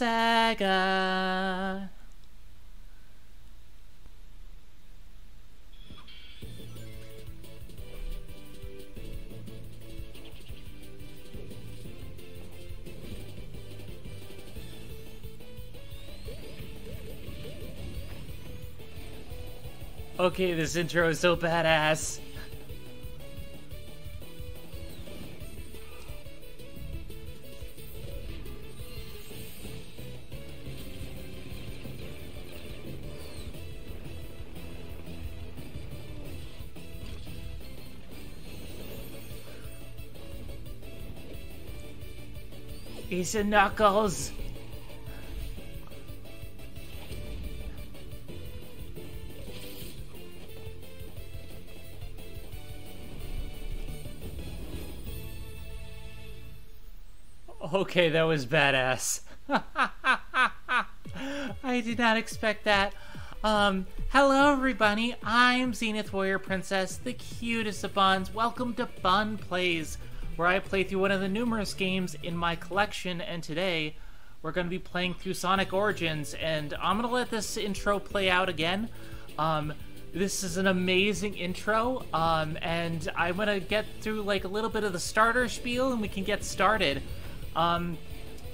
Sega. Okay, this intro is so badass. A Knuckles. Okay, that was badass. I did not expect that. Um, hello everybody, I'm Zenith Warrior Princess, the cutest of buns. Welcome to Bun Plays, where I play through one of the numerous games in my collection, and today we're going to be playing through Sonic Origins, and I'm going to let this intro play out again. Um, this is an amazing intro, um, and I'm going to get through like a little bit of the starter spiel, and we can get started. Um,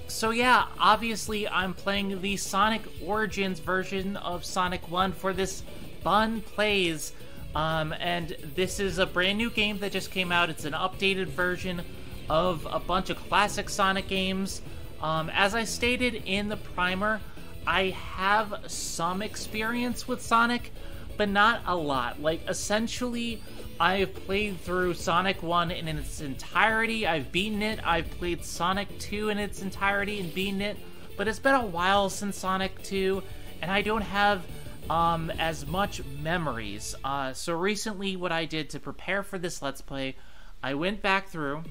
so yeah, obviously I'm playing the Sonic Origins version of Sonic 1 for this Bun Plays. Um, and this is a brand new game that just came out. It's an updated version of a bunch of classic Sonic games. Um, as I stated in the primer, I have some experience with Sonic, but not a lot. Like, essentially, I've played through Sonic 1 in its entirety. I've beaten it. I've played Sonic 2 in its entirety and beaten it. But it's been a while since Sonic 2, and I don't have um, as much memories. Uh, so recently, what I did to prepare for this Let's Play, I went back through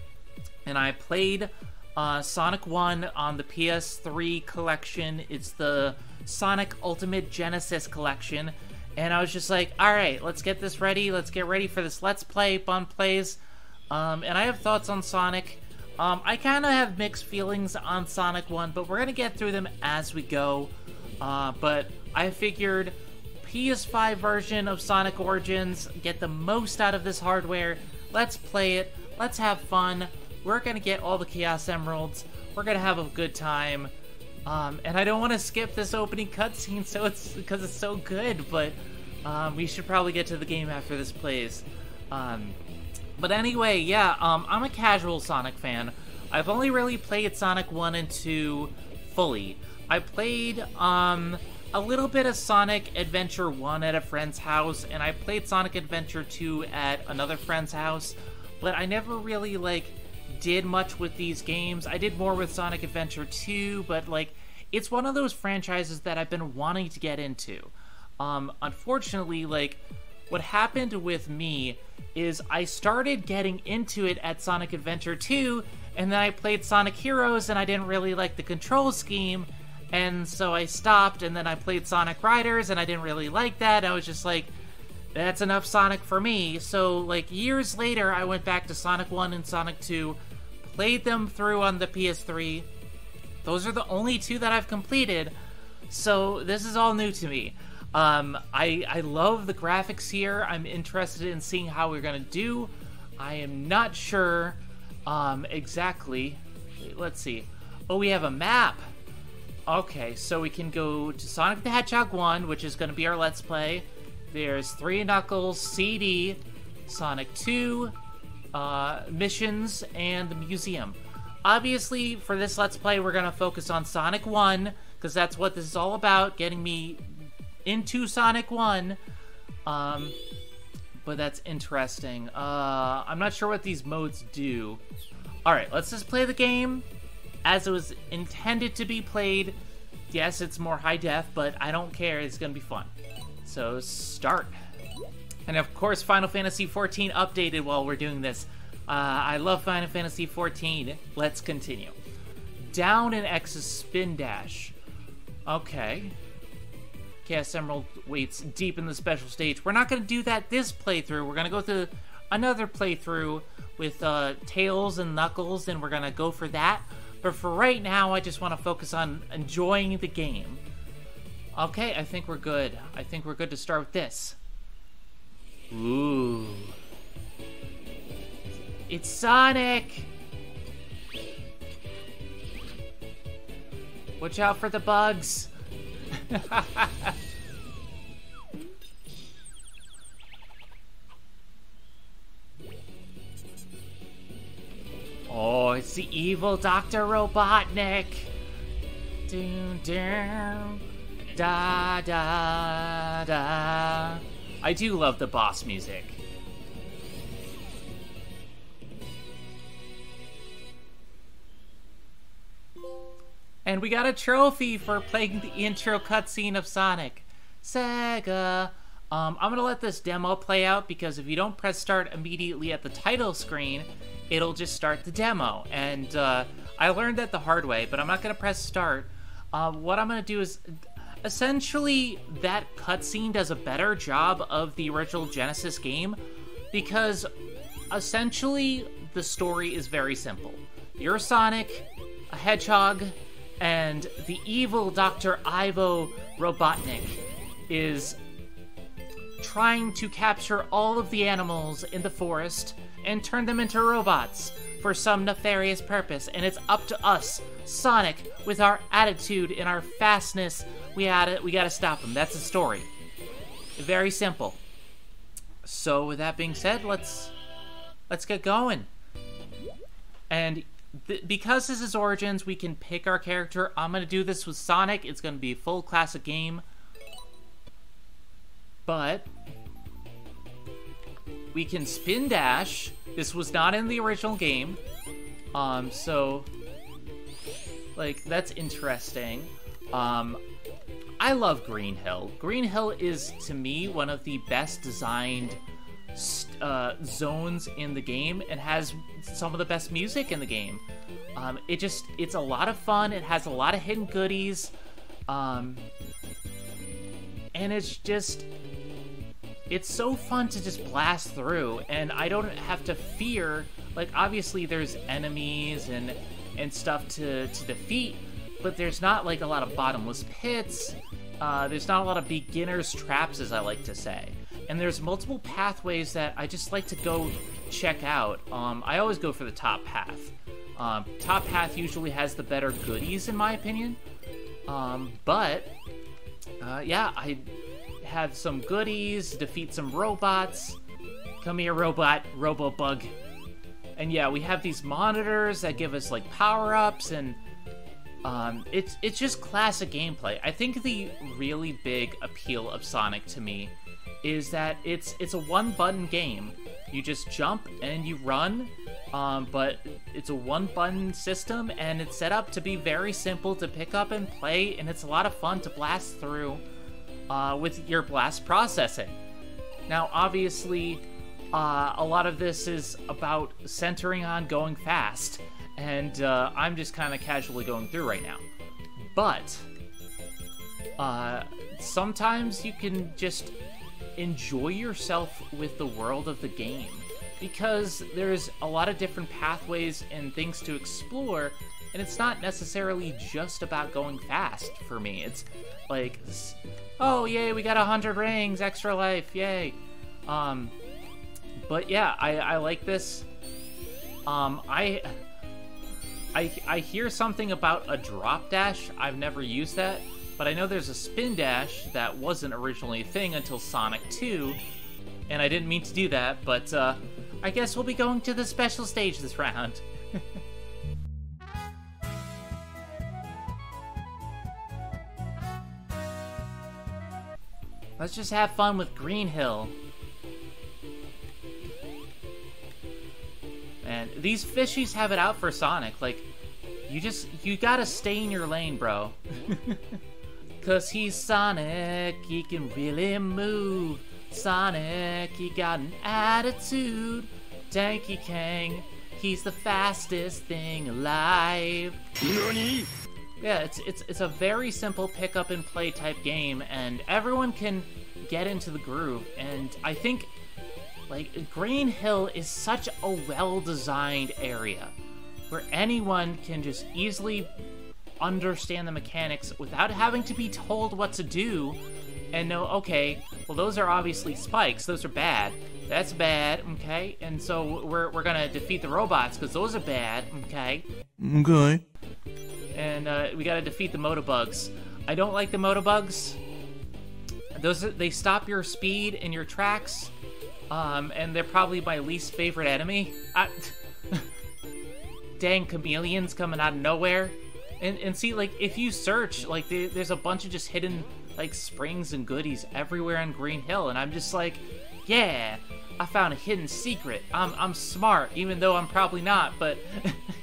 and I played uh, Sonic 1 on the PS3 collection. It's the Sonic Ultimate Genesis collection and I was just like, all right, let's get this ready. Let's get ready for this Let's Play, Bun Plays. Um, and I have thoughts on Sonic. Um, I kind of have mixed feelings on Sonic 1, but we're going to get through them as we go. Uh, but I figured PS5 version of Sonic Origins, get the most out of this hardware. Let's play it. Let's have fun. We're to get all the Chaos Emeralds. We're to have a good time. Um, and I don't want to skip this opening cutscene, so it's because it's so good. But um, we should probably get to the game after this plays. Um, but anyway, yeah, um, I'm a casual Sonic fan. I've only really played Sonic 1 and 2 fully. I played um, a little bit of Sonic Adventure 1 at a friend's house, and I played Sonic Adventure 2 at another friend's house, but I never really, like, did much with these games. I did more with Sonic Adventure 2, but like it's one of those franchises that I've been wanting to get into. Um, unfortunately, like what happened with me is I started getting into it at Sonic Adventure 2, and then I played Sonic Heroes and I didn't really like the control scheme, and so I stopped, and then I played Sonic Riders and I didn't really like that. I was just like, that's enough Sonic for me. So, like, years later, I went back to Sonic 1 and Sonic 2, played them through on the PS3. Those are the only two that I've completed, so this is all new to me. Um, I, I love the graphics here. I'm interested in seeing how we're to do. I am not sure um, exactly. Let's see. Oh, we have a map. Okay, so we can go to Sonic the Hedgehog 1, which is going to be our Let's Play. There's Three Knuckles, CD, Sonic 2, uh, missions, and the museum. Obviously, for this Let's Play, we're going to focus on Sonic 1, because that's what this is all about, getting me into Sonic 1. Um, but that's interesting. Uh, I'm not sure what these modes do. Alright, let's just play the game as it was intended to be played. Yes, it's more high def, but I don't care. It's going to be fun. So, start. And of course, Final Fantasy XIV updated while we're doing this. Uh, I love Final Fantasy XIV. Let's continue. Down in X's spin dash. Okay. Chaos Emerald waits deep in the special stage. We're not going to do that this playthrough. We're going to go through another playthrough with uh, Tails and Knuckles, and we're going to go for that. But for right now, I just want to focus on enjoying the game. Okay, I think we're good. I think we're good to start with this. Ooh. It's Sonic! Watch out for the bugs! the evil Dr. Robotnik! Doom, doom, da, da, da. I do love the boss music. And we got a trophy for playing the intro cutscene of Sonic. Sega. Um, I'm gonna let this demo play out because if you don't press start immediately at the title screen, it'll just start the demo. And uh, I learned that the hard way, but I'm not gonna press start. Uh, what I'm gonna do is essentially that cutscene does a better job of the original Genesis game because essentially the story is very simple. You're Sonic, a hedgehog, and the evil Dr. Ivo Robotnik is trying to capture all of the animals in the forest and turn them into robots for some nefarious purpose. And it's up to us, Sonic, with our attitude and our fastness. We gotta, we gotta stop them. That's the story. Very simple. So with that being said, let's let's get going. And because this is Origins, we can pick our character. I'm to do this with Sonic. It's to be a full classic game. But we can spin dash. This was not in the original game. Um, so, like, that's interesting. Um, I love Green Hill. Green Hill is, to me, one of the best designed uh, zones in the game and has some of the best music in the game. Um, it just, it's a lot of fun. It has a lot of hidden goodies. Um, and it's just, it's so fun to just blast through. And I don't have to fear, like, obviously there's enemies and, and stuff to, to defeat, but there's not, like, a lot of bottomless pits. Uh, there's not a lot of beginner's traps, as I like to say and there's multiple pathways that I just like to go check out. Um, I always go for the top path. Um, top path usually has the better goodies, in my opinion. Um, but, uh, yeah, I have some goodies, defeat some robots. Come here, robot, robo-bug. And yeah, we have these monitors that give us, like, power-ups, and um, it's, it's just classic gameplay. I think the really big appeal of Sonic to me is that it's it's a one button game. You just jump and you run, um, but it's a one button system and it's set up to be very simple to pick up and play, and it's a lot of fun to blast through uh, with your blast processing. Now, obviously, uh, a lot of this is about centering on going fast, and uh, I'm just kind of casually going through right now. But uh, sometimes you can just enjoy yourself with the world of the game because there's a lot of different pathways and things to explore and it's not necessarily just about going fast for me it's like oh yay we got a hundred rings extra life yay um but yeah i i like this um i I, I hear something about a drop dash. I've never used that. But I know there's a spin dash that wasn't originally a thing until Sonic 2, and I didn't mean to do that, but uh, I guess we'll be going to the special stage this round. Let's just have fun with Green Hill. And these fishies have it out for Sonic. Like, you just, you gotta stay in your lane, bro. Cause he's Sonic, he can really move. Sonic, he got an attitude. Tanky Kang, he's the fastest thing alive. NANI? Yeah, it's it's it's a very simple pick up and play type game, and everyone can get into the groove. And I think like Green Hill is such a well designed area. where anyone can just easily understand the mechanics without having to be told what to do and know, okay, well, those are obviously spikes. Those are bad. That's bad, okay? And so we're, we're gonna defeat the robots because those are bad, okay? Okay. And uh, we gotta defeat the motobugs. I don't like the motobugs. Those they stop your speed and your tracks, um, and they're probably my least favorite enemy. I, dang chameleons coming out of nowhere. And, and see, like, if you search, like, there, there's a bunch of just hidden, like, springs and goodies everywhere on Green Hill, and I'm just like, yeah, I found a hidden secret. I'm, I'm smart, even though I'm probably not, but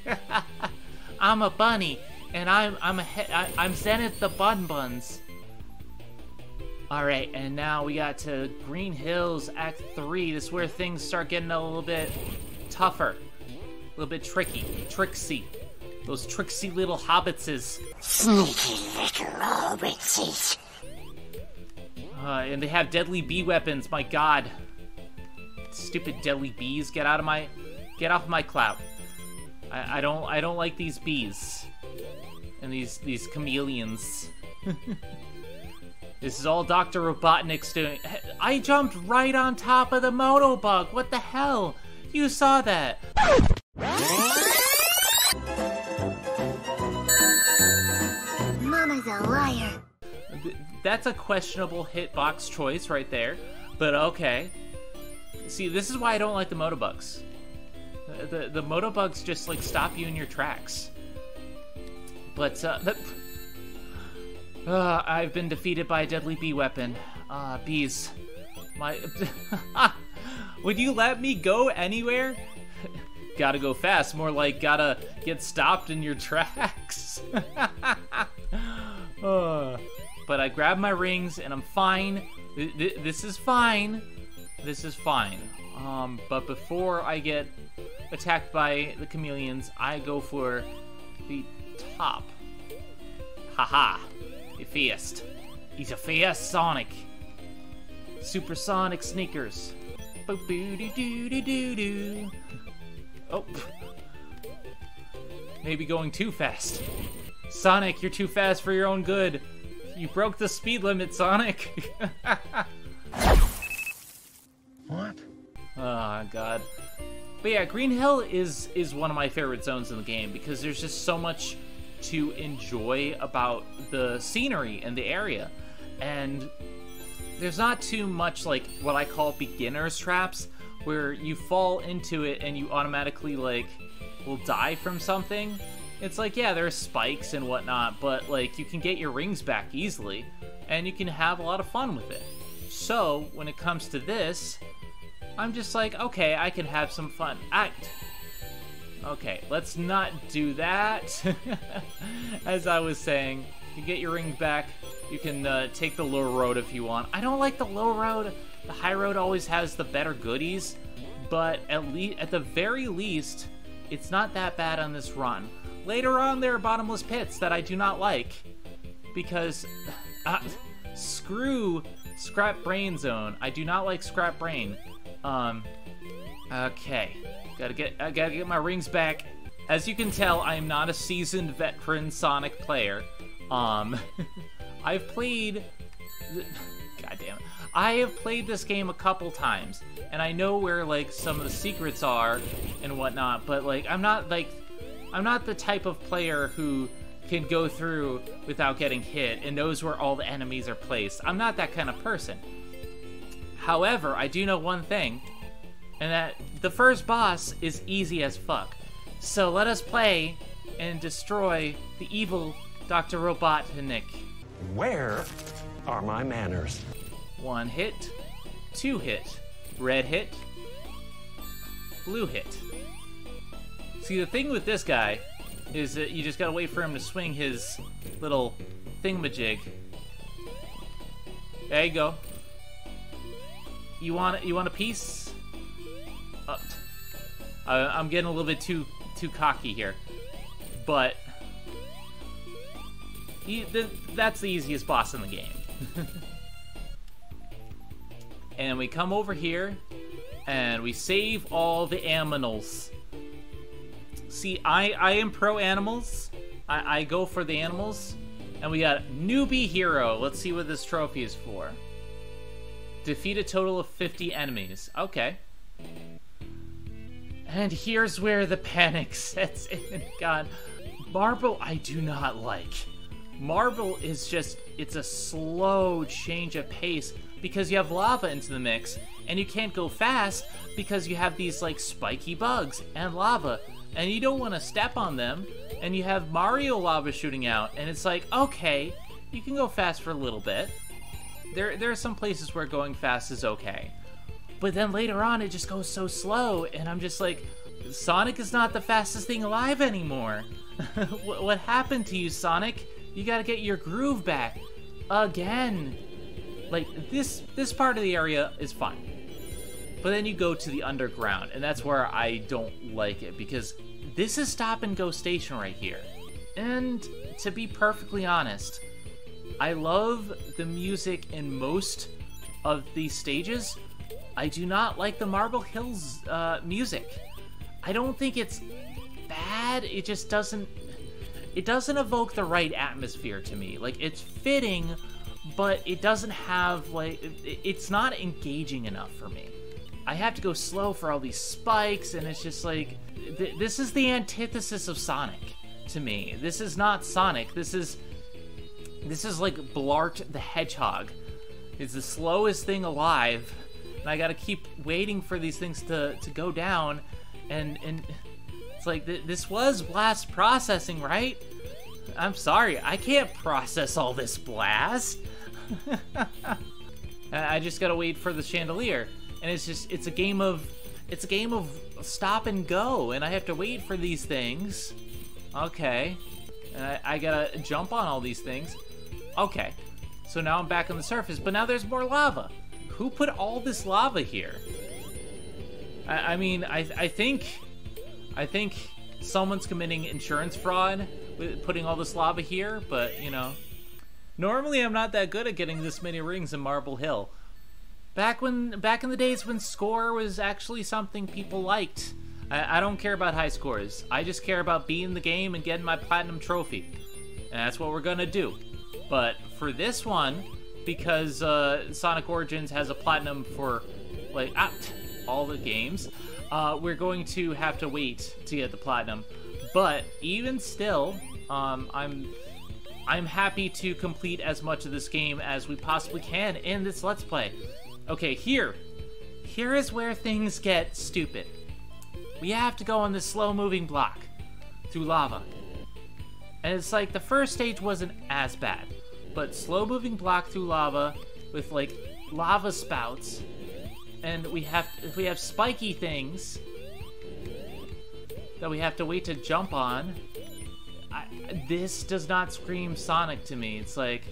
I'm a bunny, and I'm, I'm a, I, I'm Zenith the Bun Buns. Alright, and now we got to Green Hills Act 3. This is where things start getting a little bit tougher. A little bit tricky. Tricksy. Those tricksy little hobbitses. Sneaky little hobbitses. Uh, and they have deadly bee weapons, my god. Stupid deadly bees, get out of my... Get off my clout. I, I don't I don't like these bees. And these these chameleons. this is all Dr. Robotnik's doing. I jumped right on top of the Motobug. What the hell? You saw that. Mama's a liar. That's a questionable hitbox choice right there, but okay. See, this is why I don't like the motobugs. The, the, the motobugs just like stop you in your tracks. But uh, uh, I've been defeated by a deadly bee weapon. Uh, bees. My. Would you let me go anywhere? gotta go fast. More like gotta get stopped in your tracks. Uh, but I grab my rings and I'm fine. Th- th- this is fine. This is fine. Um, but before I get attacked by the chameleons, I go for the top. Haha. The fast. He's a fast Sonic. Supersonic sneakers. Boop doo doo doo doo doo doo. Oh. Maybe going too fast. Sonic, you're too fast for your own good. You broke the speed limit, Sonic. What? Oh god. But yeah, Green Hill is is one of my favorite zones in the game because there's just so much to enjoy about the scenery and the area. And there's not too much like what I call beginner's traps where you fall into it and you automatically like will die from something. It's like, yeah, there's spikes and whatnot, but like you can get your rings back easily and you can have a lot of fun with it. So when it comes to this, I'm just like, okay, I can have some fun. Act. Okay, let's not do that. As I was saying, you get your ring back. You can uh, take the low road if you want. I don't like the low road. The high road always has the better goodies, but at least, at the very least, it's not that bad on this run. Later on, there are bottomless pits that I do not like because uh, screw Scrap Brain Zone. I do not like Scrap Brain. Um, okay, gotta get I gotta get my rings back. As you can tell, I am not a seasoned veteran Sonic player. Um, I've played. God damn it. I have played this game a couple times, and I know where like some of the secrets are and whatnot. But like, I'm not like, I'm not the type of player who can go through without getting hit and knows where all the enemies are placed. I'm not that kind of person. However, I do know one thing, and that the first boss is easy as fuck. So let us play and destroy the evil Dr. Robotnik. Where are my manners? One hit, two hit, red hit, blue hit. See, the thing with this guy is that you just gotta wait for him to swing his little thingamajig. There you go. You want you want a piece? Uh, I'm getting a little bit too too cocky here, but he, th- that's the easiest boss in the game. and we come over here and we save all the aminals. See, I I am pro animals. I, I go for the animals. And we got newbie hero. Let's see what this trophy is for. Defeat a total of 50 enemies. Okay. And here's where the panic sets in. God, Marble I do not like. Marble is just, it's a slow change of pace because you have lava into the mix and you can't go fast because you have these like spiky bugs and lava and you don't want to step on them and you have Mario lava shooting out and it's like, okay, you can go fast for a little bit. There, there are some places where going fast is okay. But then later on, it just goes so slow, and I'm just like, Sonic is not the fastest thing alive anymore. what, what happened to you, Sonic? You gotta get your groove back. Again. Like, this, this part of the area is fine. But then you go to the underground, and that's where I don't like it, because this is stop and go station right here. And to be perfectly honest, I love the music in most of these stages. I do not like the Marble Hills uh, music. I don't think it's bad. It just doesn't. It doesn't evoke the right atmosphere to me. Like it's fitting, but it doesn't have like. It's not engaging enough for me. I have to go slow for all these spikes, and it's just like th- this is the antithesis of Sonic to me. This is not Sonic. This is this is like Blart the Hedgehog. It's the slowest thing alive, and I gotta keep waiting for these things to, to go down, and and it's like th- this was blast processing, right? I'm sorry, I can't process all this blast. I just gotta wait for the chandelier, and it's just it's a game of it's a game of stop and go, and I have to wait for these things. Okay, and I, I gotta jump on all these things. Okay, so now I'm back on the surface, but now there's more lava. Who put all this lava here? I, I mean, I, I think, I think someone's committing insurance fraud with putting all this lava here, but you know, normally I'm not that good at getting this many rings in Marble Hill. Back when, back in the days when score was actually something people liked. I, I don't care about high scores. I just care about beating the game and getting my platinum trophy. And that's what we're gonna do. But for this one, because uh, Sonic Origins has a platinum for like ah, all the games, uh, we're going to have to wait to get the platinum. But even still, um, I'm I'm happy to complete as much of this game as we possibly can in this Let's Play. Okay, here, here is where things get stupid. We have to go on this slow-moving block through lava. And it's like the first stage wasn't as bad, but slow moving block through lava with like lava spouts, and we have we have spiky things that we have to wait to jump on. I, this does not scream Sonic to me. It's like,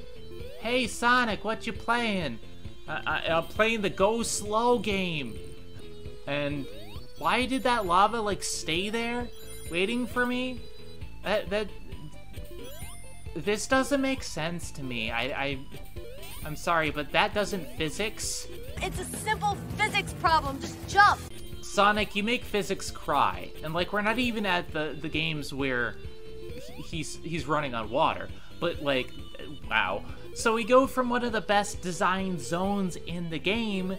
hey Sonic, what you playing? I, I, I'm playing the Go Slow game. And why did that lava like stay there, waiting for me? That that this doesn't make sense to me. I, I, I'm sorry, but that doesn't physics. It's a simple physics problem. Just jump. Sonic, you make physics cry, and like we're not even at the the games where he's he's running on water, but like, wow. So we go from one of the best designed zones in the game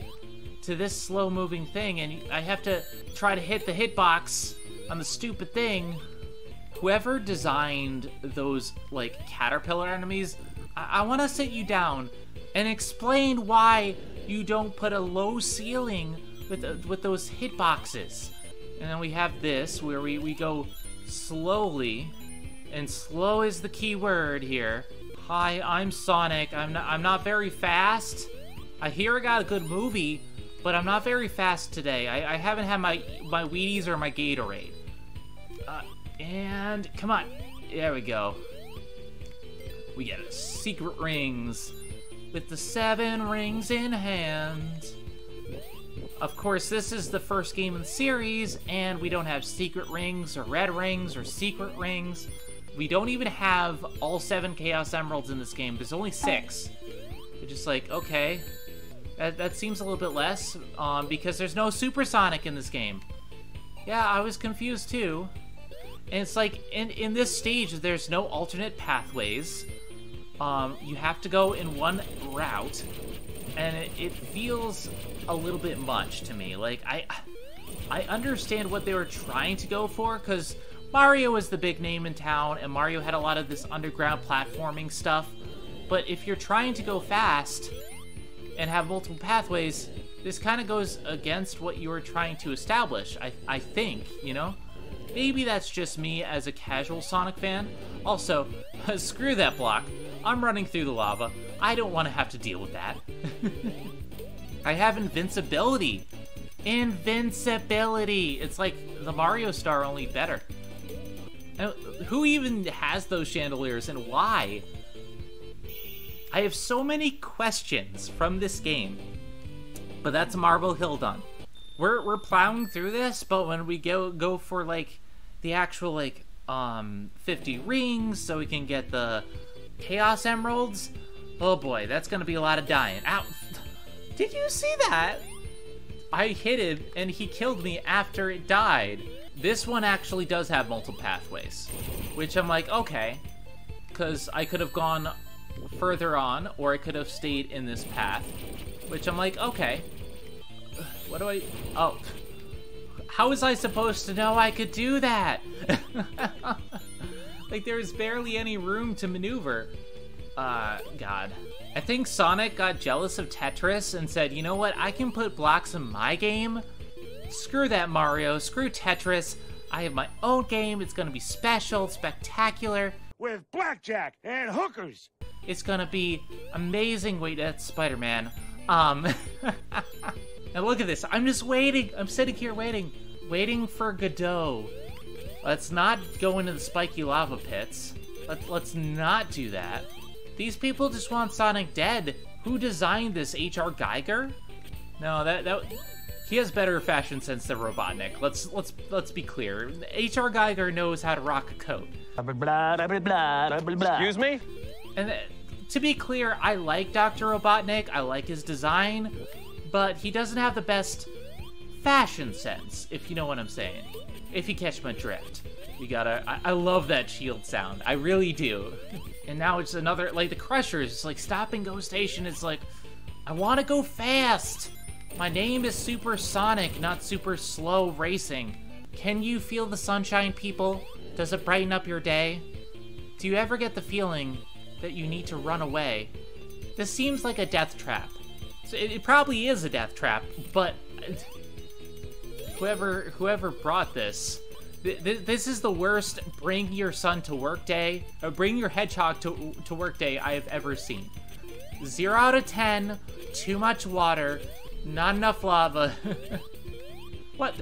to this slow moving thing, and I have to try to hit the hitbox on the stupid thing whoever designed those like caterpillar enemies, I, I want to sit you down and explain why you don't put a low ceiling with uh, with those hitboxes. And then we have this where we, we go slowly, and slow is the key word here. Hi, I'm Sonic. I'm not, I'm not very fast. I hear I got a good movie, but I'm not very fast today. I, I haven't had my my Wheaties or my Gatorade. And come on. There we go. We get secret rings with the seven rings in hand. Of course, this is the first game in the series, and we don't have secret rings or red rings or secret rings. We don't even have all seven Chaos Emeralds in this game. There's only six. We're just like, okay, that, that seems a little bit less, um, because there's no Supersonic in this game. Yeah, I was confused too. And it's like in in this stage, there's no alternate pathways. Um, you have to go in one route, and it, it feels a little bit much to me. Like I, I understand what they were trying to go for because Mario is the big name in town, and Mario had a lot of this underground platforming stuff. But if you're trying to go fast and have multiple pathways, this kind of goes against what you were trying to establish. I I think you know. Maybe that's just me as a casual Sonic fan. Also, screw that block. I'm running through the lava. I don't want to have to deal with that. I have invincibility. Invincibility. It's like the Mario Star, only better. Who even has those chandeliers and why? I have so many questions from this game. But that's Marble Hill done. We're we're plowing through this, but when we go go for like the actual like um 50 rings so we can get the chaos emeralds, oh boy, that's to be a lot of dying. Ow. Did you see that? I hit him and he killed me after it died. This one actually does have multiple pathways, which I'm like, okay, because I could have gone further on or I could have stayed in this path, which I'm like, okay. What do I? Oh, how was I supposed to know I could do that? like there's barely any room to maneuver. Uh, God. I think Sonic got jealous of Tetris and said, you know what, I can put blocks in my game. Screw that Mario, screw Tetris. I have my own game, it's gonna be special, spectacular. with blackjack and hookers. It's gonna be amazing. Wait, that's Spider Man. Um, and look at this. I'm just waiting. I'm sitting here waiting, waiting for Godot. Let's not go into the spiky lava pits. Let's let's not do that. These people just want Sonic dead. Who designed this? H.R. Giger? No, that that he has better fashion sense than Robotnik. Let's let's let's be clear. H.R. Giger knows how to rock a coat. Excuse me? And uh, to be clear, I like Dr. Robotnik. I like his design, but he doesn't have the best fashion sense, if you know what I'm saying. If you catch my drift. You gotta. I, I love that shield sound. I really do. And now it's another. Like, the Crushers, it's like stop and go station. It's like, I wanna go fast. My name is Super Sonic, not Super Slow Racing. Can you feel the sunshine, people? Does it brighten up your day? Do you ever get the feeling that you need to run away? This seems like a death trap. It, it probably is a death trap, but whoever whoever brought this, th- th- this is the worst bring your son to work day, or bring your hedgehog to to work day I have ever seen. Zero out of ten. Too much water. Not enough lava. what?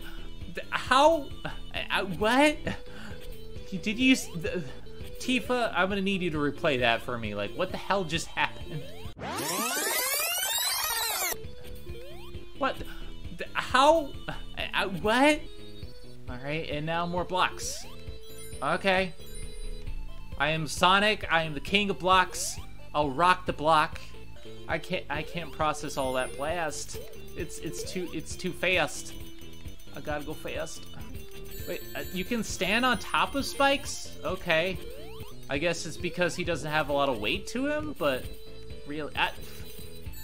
How? I- I- What? Did you? s- Tifa, I'm gonna need you to replay that for me. Like, what the hell just happened? What? How? I- I- What? Alright, and now more blocks. Okay. I am Sonic, I am the king of blocks. I'll rock the block. I can't I can't process all that blast. It's it's too it's too fast. I gotta go fast. Wait, uh, you can stand on top of spikes? Okay. I guess it's because he doesn't have a lot of weight to him, but really, uh,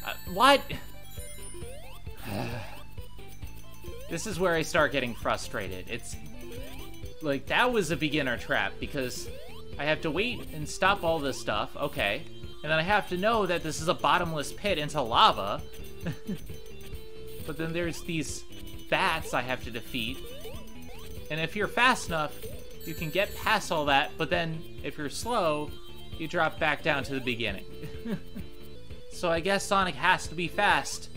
uh, what? this is where I start getting frustrated. It's like that was a beginner trap because I have to wait and stop all this stuff. Okay. And then I have to know that this is a bottomless pit into lava. but then there's these bats I have to defeat. And if you're fast enough, you can get past all that, but then if you're slow, you drop back down to the beginning. so I guess Sonic has to be fast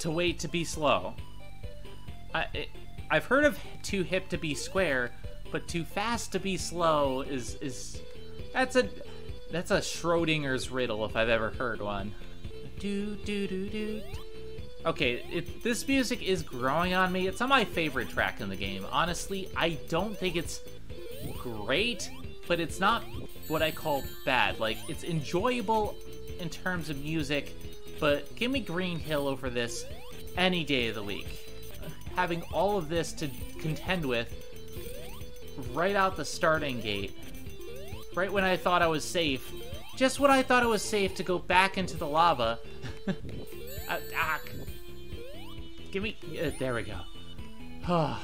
to wait to be slow. I, it, I've heard of too hip to be square, but too fast to be slow is is that's a that's a Schrodinger's riddle if I've ever heard one. Do do do do. Okay, it, this music is growing on me. It's not my favorite track in the game. Honestly, I don't think it's great, but it's not what I call bad. Like, it's enjoyable in terms of music, but give me Green Hill over this any day of the week. Having all of this to contend with, right out the starting gate. Right when I thought I was safe. Just when I thought it was safe to go back into the lava. ah, ah. Give me. Uh, there we go.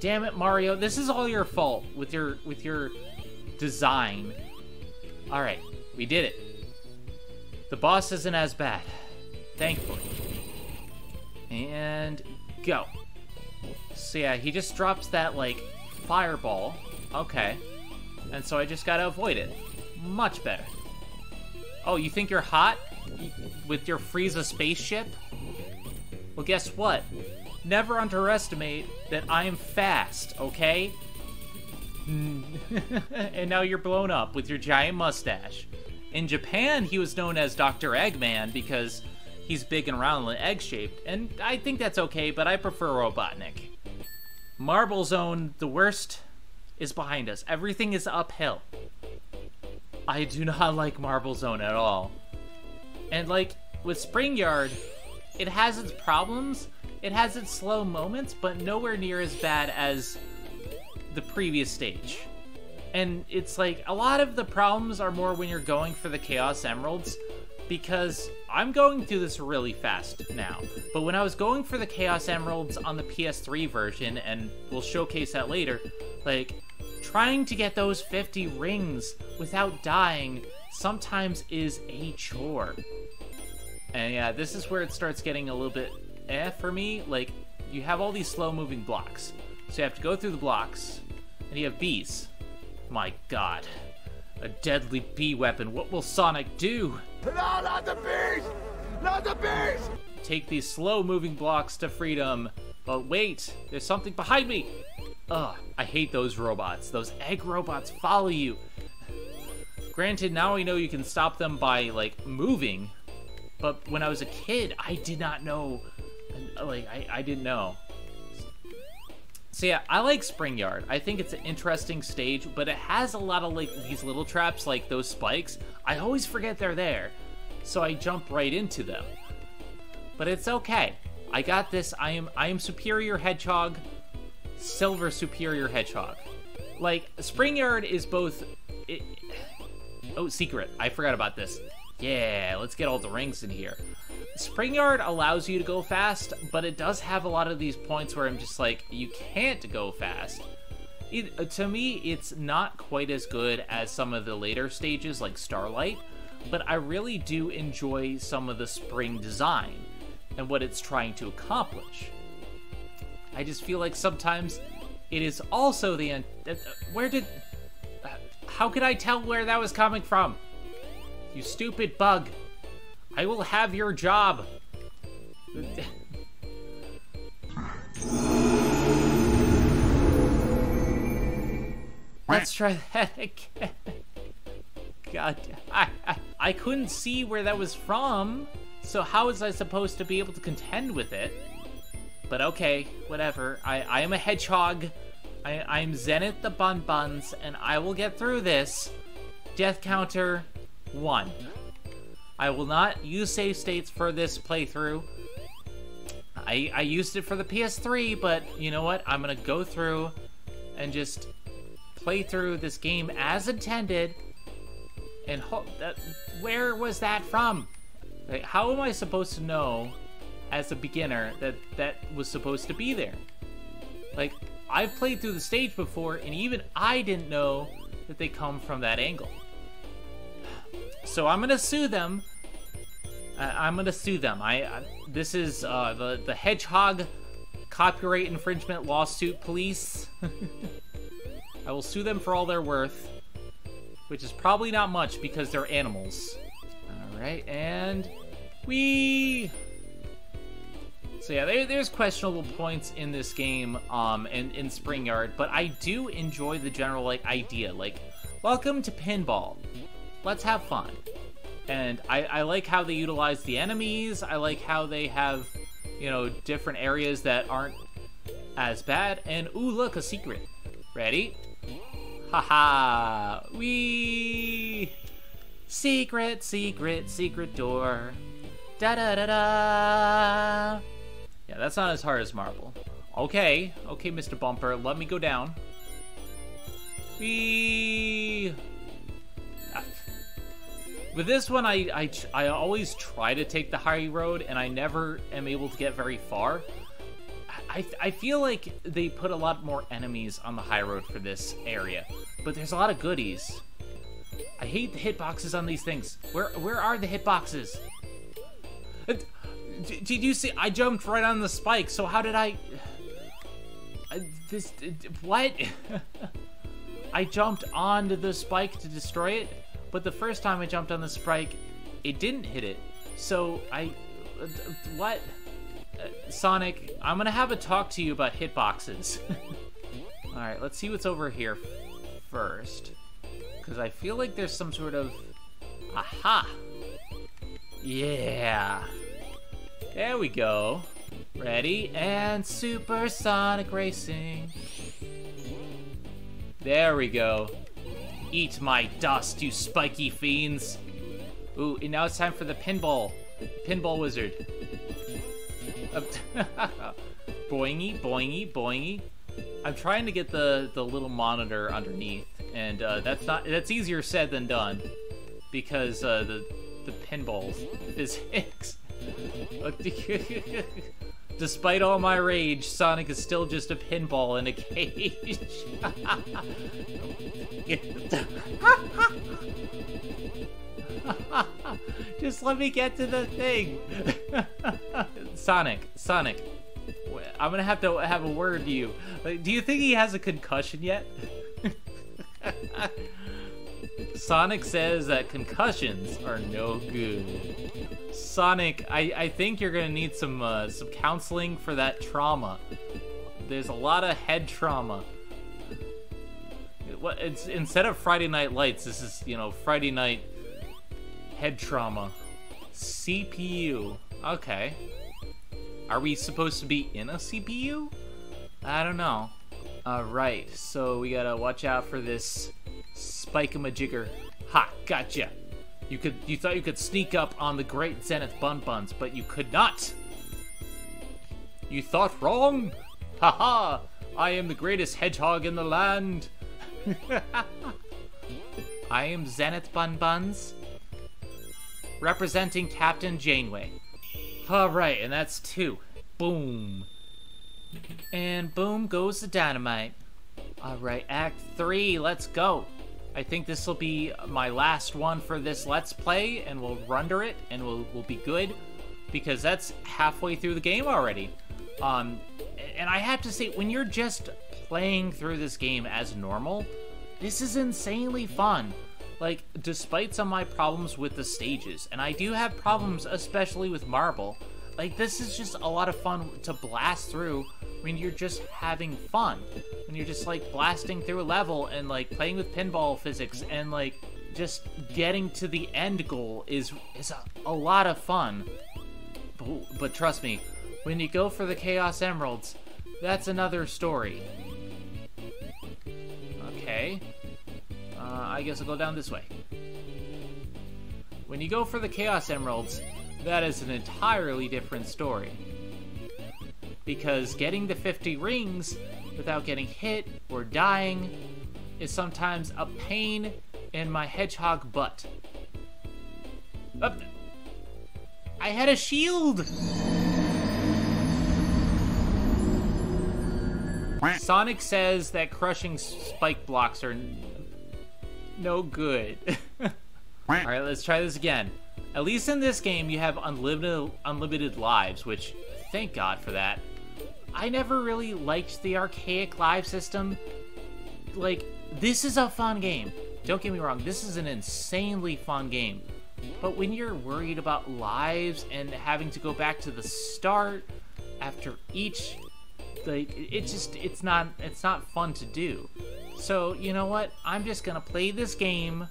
Damn it, Mario! This is all your fault with your with your design. All right, we did it. The boss isn't as bad, thankfully. And go. So yeah, he just drops that like fireball. Okay. And so I just gotta avoid it. Much better. Oh, you think you're hot? With your Frieza spaceship? Well, guess what? Never underestimate that I am fast, okay? and now you're blown up with your giant mustache. In Japan, he was known as Dr. Eggman because he's big and round and egg shaped, and I think that's okay, but I prefer Robotnik. Marble Zone, the worst is behind us. Everything is uphill. I do not like Marble Zone at all. And like with Spring Yard, it has its problems, it has its slow moments, but nowhere near as bad as the previous stage. And it's like a lot of the problems are more when you're going for the Chaos Emeralds because I'm going through this really fast now. But when I was going for the Chaos Emeralds on the PS3 version, and we'll showcase that later, like trying to get those 50 rings without dying sometimes is a chore. And yeah, this is where it starts getting a little bit eh for me. Like, you have all these slow moving blocks. So you have to go through the blocks, and you have bees. My god. A deadly bee weapon. What will Sonic do? No, not the bees! Not the bees! Take these slow moving blocks to freedom. But wait, there's something behind me! Ugh, I hate those robots. Those egg robots follow you. Granted, now I know you can stop them by, like, moving. But when I was a kid, I did not know. Like, I, I didn't know. So yeah, I like Spring Yard. I think it's an interesting stage, but it has a lot of like these little traps, like those spikes. I always forget they're there, so I jump right into them. But it's okay. I got this. I am I am Superior Hedgehog, Silver Superior Hedgehog. Like Spring Yard is both. It, oh, secret! I forgot about this. Yeah, let's get all the rings in here. Spring Yard allows you to go fast, but it does have a lot of these points where I'm just like, you can't go fast. It, uh, to me, it's not quite as good as some of the later stages like Starlight, but I really do enjoy some of the spring design and what it's trying to accomplish. I just feel like sometimes it is also the end. Uh, where did. Uh, how could I tell where that was coming from? You stupid bug. I will have your job. Let's try that again. God, I, I, I couldn't see where that was from, so how was I supposed to be able to contend with it? But okay, whatever. I, I am a hedgehog. I, I'm Zenith the Bun Buns, and I will get through this. Death counter, one. I will not use save states for this playthrough. I, I used it for the PS3, but you know what? I'm gonna go through and just play through this game as intended. And that where was that from? Like, how am I supposed to know as a beginner that that was supposed to be there? Like, I've played through the stage before, and even I didn't know that they come from that angle. So I'm gonna sue them I, am gonna sue them. I, I this is uh, the the hedgehog copyright infringement lawsuit police. I will sue them for all they're worth, which is probably not much because they're animals. All right, and we. So yeah, there, there's questionable points in this game, um, in, in Spring Yard, but I do enjoy the general like idea. Like, welcome to pinball. Let's have fun. And I, I like how they utilize the enemies. I like how they have, you know, different areas that aren't as bad. And ooh, look, a secret. Ready? Haha. We secret, secret, secret door. Da da da da. Yeah, that's not as hard as Marble. Okay, okay, Mr. Bumper, let me go down. We. With this one, I, I, I always try to take the high road, and I never am able to get very far. I, I feel like they put a lot more enemies on the high road for this area, but there's a lot of goodies. I hate the hitboxes on these things. Where where are the hitboxes? Uh, d- Did you see? I jumped right on the spike. So how did I? Uh, this uh, what? I jumped onto the spike to destroy it, but the first time I jumped on the spike, it didn't hit it. So I, what? Uh, Sonic, I'm gonna have a talk to you about hitboxes. All right, let's see what's over here first, because I feel like there's some sort of, aha. Yeah. There we go. Ready and supersonic racing. There we go. Eat my dust, you spiky fiends. Ooh, and now it's time for the pinball. Pinball wizard. Uh, boingy, boingy, boingy. I'm trying to get the the little monitor underneath, and uh, that's not that's easier said than done, because uh, the the pinballs physics. Despite all my rage, Sonic is still just a pinball in a cage. just let me get to the thing. Sonic, Sonic, I'm gonna have to have a word to you. Do you think he has a concussion yet? Sonic says that concussions are no good. Sonic, I, I think you're gonna need some uh, some counseling for that trauma. There's a lot of head trauma. What it's instead of Friday Night Lights, this is you know Friday night head trauma. CPU. Okay. Are we supposed to be in a CPU? I don't know. Alright, so we gotta watch out for this Spike-a-majigger. Ha, gotcha. You could you thought you could sneak up on the great Zenith Bun Buns, but you could not. You thought wrong? Haha! I am the greatest hedgehog in the land. I am Zenith Bun Buns, representing Captain Janeway. Alright, and that's two. Boom. And boom goes the dynamite. Alright, Act 3, let's go. I think this will be my last one for this Let's Play, and we'll render it, and we'll, we'll be good, because that's halfway through the game already. Um, and I have to say, when you're just playing through this game as normal, this is insanely fun. Like, despite some of my problems with the stages, and I do have problems, especially with Marble, like, this is just a lot of fun to blast through when you're just having fun. When you're just, like, blasting through a level and, like, playing with pinball physics and, like, just getting to the end goal is, is a, a lot of fun. But, but trust me, when you go for the Chaos Emeralds, that's another story. Okay. Uh, I guess I'll go down this way. When you go for the Chaos Emeralds, that is an entirely different story. Because getting the 50 rings without getting hit or dying is sometimes a pain in my hedgehog butt. Up. I had a shield! Sonic says that crushing spike blocks are no good. Alright, let's try this again. At least in this game, you have unlimited unlimited lives, which thank God for that. I never really liked the archaic live system. Like, this is a fun game. Don't get me wrong, this is an insanely fun game. But when you're worried about lives and having to go back to the start after each like it just it's not it's not fun to do. So, you know what? I'm just to play this game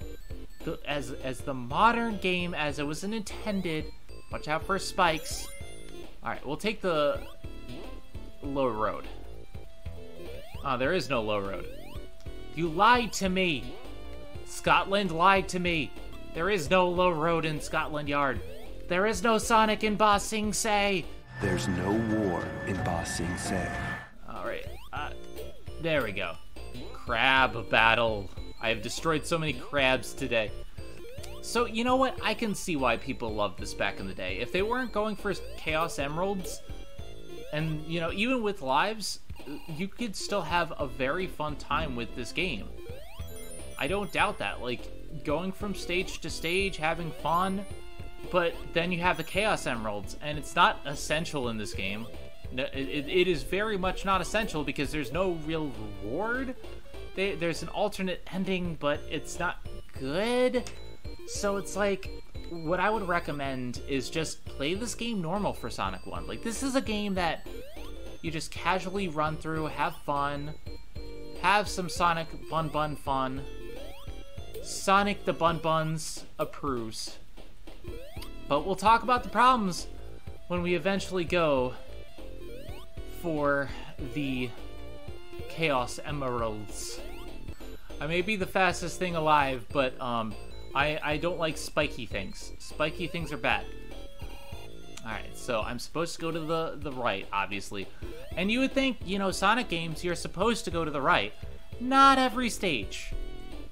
as as the modern game as it was intended. Watch out for spikes. All right, we'll take the low road. Oh, there is no low road. You lied to me. Scotland lied to me. There is no low road in Scotland Yard. There is no Sonic in Ba Sing Se. There's no war in Ba Sing Se. All right. Uh, there we go. crab battle. I have destroyed so many crabs today. So, you know what? I can see why people loved this back in the day. If they weren't going for Chaos Emeralds, and, you know, even with lives, you could still have a very fun time with this game. I don't doubt that. Like, going from stage to stage, having fun, but then you have the Chaos Emeralds, and it's not essential in this game. It, is very much not essential because there's no real reward. There's an alternate ending, but it's not good. So it's like, what I would recommend is just play this game normal for Sonic 1. Like, this is a game that you just casually run through, have fun, have some Sonic Bun Bun fun. Sonic the Bun Buns approves. But we'll talk about the problems when we eventually go for the Chaos Emeralds. I may be the fastest thing alive, but um, I, I don't like spiky things. Spiky things are bad. Alright, so I'm supposed to go to the, the right, obviously. And you would think, you know, Sonic games, you're supposed to go to the right. Not every stage.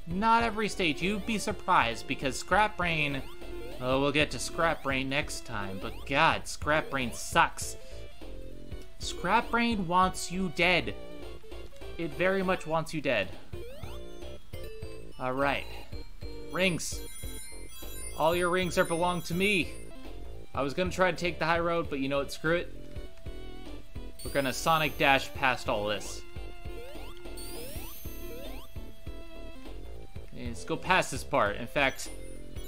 Not every stage. You'd be surprised because Scrap Brain... Oh, we'll get to Scrap Brain next time, but god, Scrap Brain sucks. Scrap Brain wants you dead. It very much wants you dead. Alright. Rings. All your rings are belong to me. I was gonna try to take the high road, but you know what? Screw it. We're gonna Sonic Dash past all this. Let's go past this part. In fact,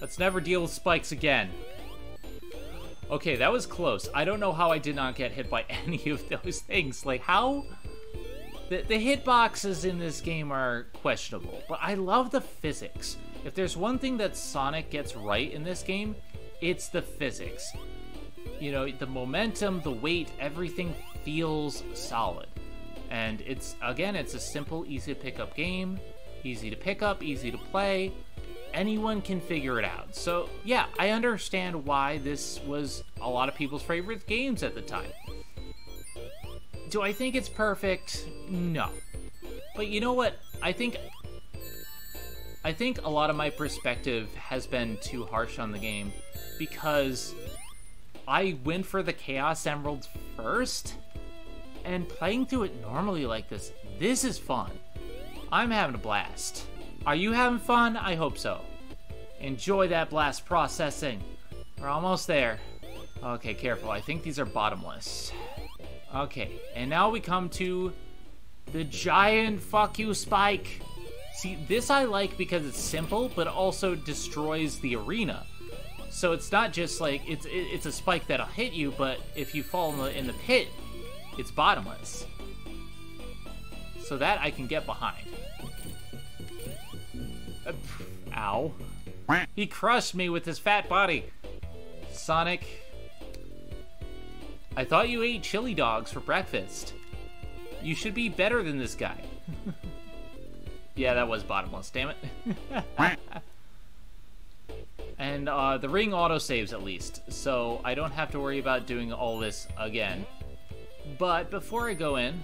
let's never deal with spikes again. Okay, that was close. I don't know how I did not get hit by any of those things. Like, how? The, the hitboxes in this game are questionable, but I love the physics. If there's one thing that Sonic gets right in this game, it's the physics. You know, the momentum, the weight, everything feels solid. And it's, again, it's a simple, easy to pick up game. Easy to pick up, easy to play. Anyone can figure it out. So, yeah, I understand why this was a lot of people's favorite games at the time. Do I think it's perfect? No. But you know what? I think I think a lot of my perspective has been too harsh on the game because I went for the Chaos Emeralds first and playing through it normally like this, this is fun. I'm having a blast. Are you having fun? I hope so. Enjoy that blast processing. We're almost there. Okay, careful. I think these are bottomless. Okay, and now we come to the giant fuck you spike. See, this I like because it's simple, but also destroys the arena. So it's not just like, it's it's a spike that'll hit you, but if you fall in the, in the pit, it's bottomless. So that I can get behind. Uh, ow. He crushed me with his fat body. Sonic, I thought you ate chili dogs for breakfast. You should be better than this guy. yeah, that was bottomless, damn it. and uh, the ring autosaves at least, so I don't have to worry about doing all this again. But before I go in,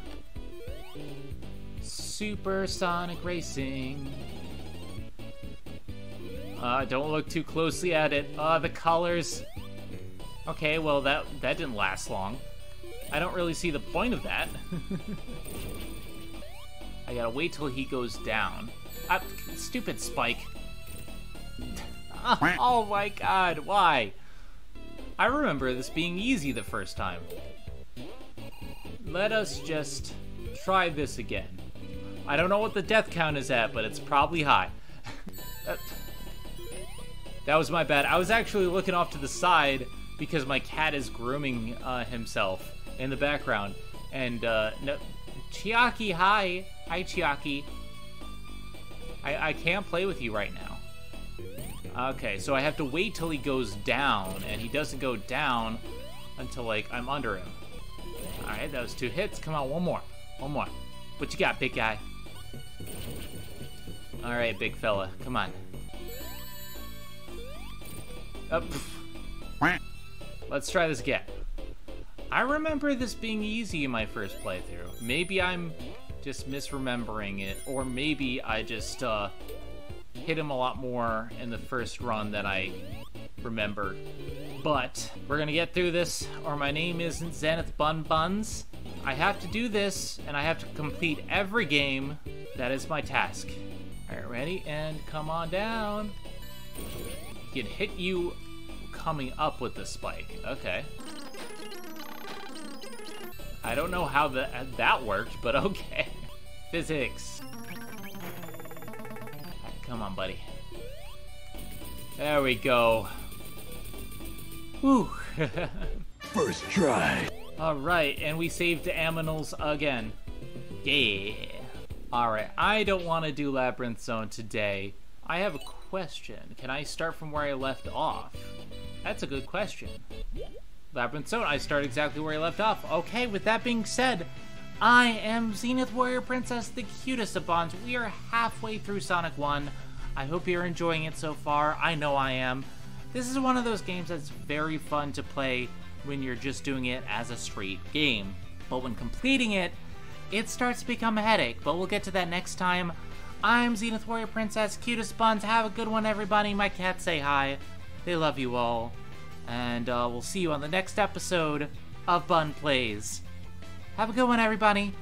Supersonic Racing. Uh, don't look too closely at it. Uh, the colors. Okay, well that that didn't last long. I don't really see the point of that. I gotta wait till he goes down. Uh, stupid Spike. oh my god, why? I remember this being easy the first time. Let us just try this again. I don't know what the death count is at, but it's probably high. that was my bad. I was actually looking off to the side because my cat is grooming uh, himself in the background. And, uh, no, Chiaki, hi. Hi, Chiaki. I, I can't play with you right now. Okay, so I have to wait till he goes down, and he doesn't go down until, like, I'm under him. Alright, that was two hits. Come on, one more. One more. What you got, big guy? Alright, big fella. Come on. Oh, Up. Let's try this again. I remember this being easy in my first playthrough. Maybe I'm just misremembering it, or maybe I just uh, hit him a lot more in the first run than I remembered. But we're gonna get through this, or my name isn't Zenith Bun Buns. I have to do this, and I have to complete every game. That is my task. Alright, ready? And come on down. He can hit you coming up with the spike. Okay. I don't know how uh, that that worked, but okay. Physics. Come on, buddy. There we go. Whew. First try. Alright, and we saved Aminals again. Yeah. Alright, I don't want to do Labyrinth Zone today. I have a question. Can I start from where I left off? That's a good question. Labyrinth Zone, I start exactly where I left off. Okay, with that being said, I am Zenith Warrior Princess, the cutest of bonds. We are halfway through Sonic 1. I hope you're enjoying it so far. I know I am. This is one of those games that's very fun to play when you're just doing it as a straight game. But when completing it, it starts to become a headache. But we'll get to that next time. I'm Zenith Warrior Princess, cutest buns. Have a good one, everybody. My cats say hi. They love you all. And uh, we'll see you on the next episode of Bun Plays. Have a good one, everybody.